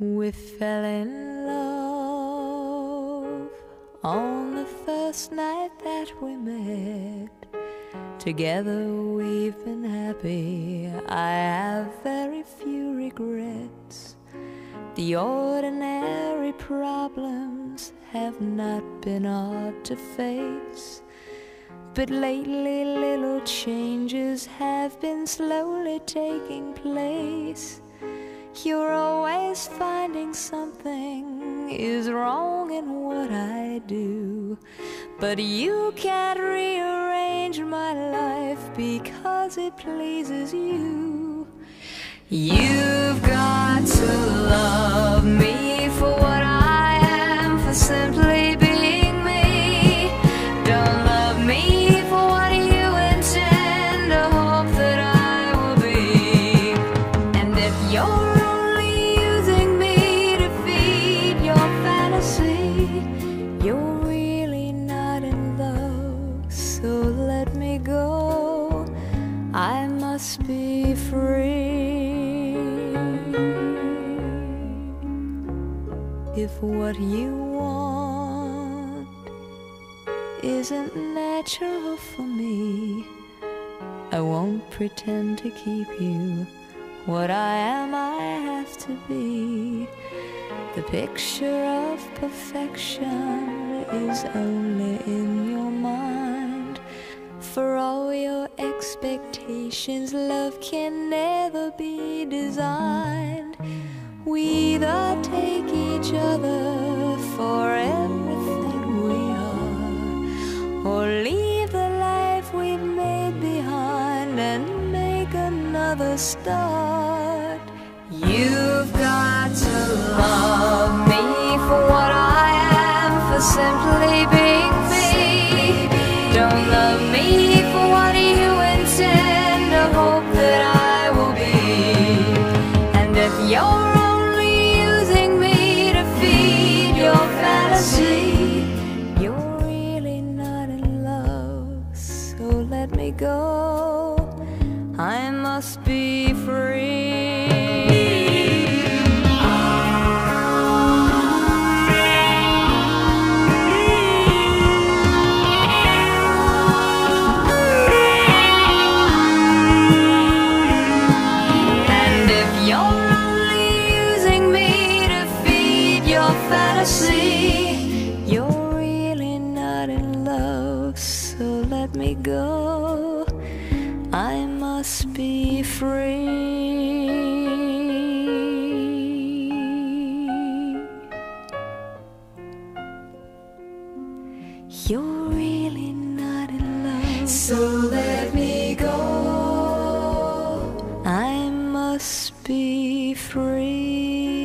We fell in love on the first night that we met. Together we've been happy. I have very few regrets. The ordinary problems have not been hard to face. But lately, little changes have been slowly taking place. You're always finding something is wrong in what I do. But you can't rearrange my life because it pleases you. You've got to love what you want isn't natural for me, I won't pretend to keep you. What I am, I have to be. The picture of perfection is only in your mind. For all your expectations, love can never be designed. We take each other for everything we are, or leave the life we've made behind and make another start. You've got to love me for what I am, for simply being me. Don't love me for what you intend, hope that I will be. And if you're go. I must be free. And let me go. I must be free. You're really not in love. So let me go. I must be free.